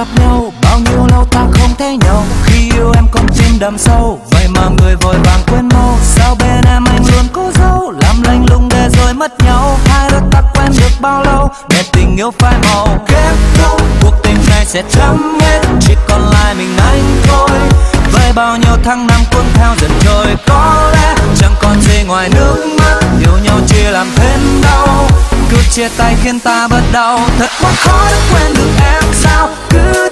gặp nhau, bao nhiêu lâu ta không thấy nhau. Khi yêu em con tim đầm sâu, vậy mà người vội vàng quên mau. Sao bên em anh luôn cố dấu, làm lanh lùng để rồi mất nhau. Hai đứa ta quen được bao lâu để tình yêu phai màu. Kết thúc, cuộc tình này sẽ chấm hết. Chỉ còn lại mình anh thôi. Với bao nhiêu tháng năm cuốn theo dần trôi. Có lẽ chẳng còn gì ngoài nước mắt. Yêu nhau chỉ làm thêm chia tay khiến ta bớt đau. Thật quá khó để quên được em sao? Cứ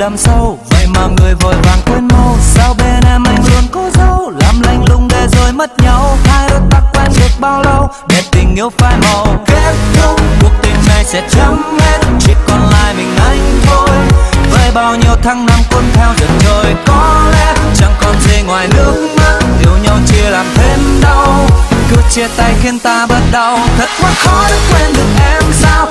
đắm sâu. Vậy mà người vội vàng quên mau, sao bên em anh luôn cố dấu? Làm lanh lùng để rồi mất nhau. Hai đôi ta quen được bao lâu? Để tình yêu phai màu. Kết thúc, cuộc tình này sẽ chấm hết. Chỉ còn lại mình anh thôi. Với bao nhiêu tháng năm cuốn theo dần trôi, có lẽ chẳng còn gì ngoài nước mắt. Yêu nhau chia làm thêm đau. Cứ chia tay khiến ta bớt đau. Thật quá khó để quên được em sao?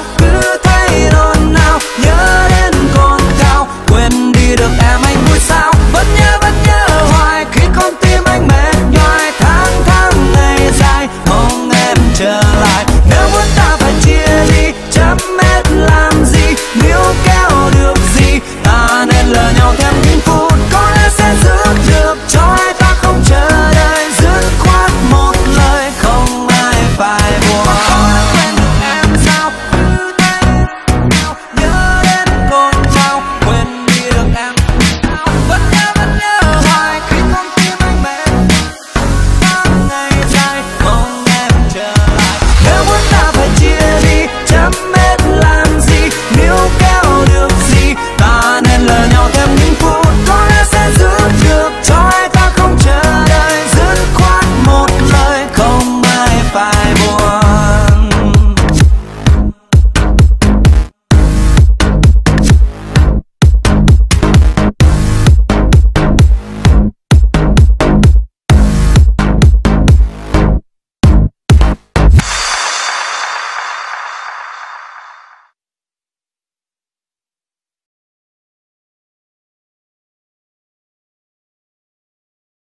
jump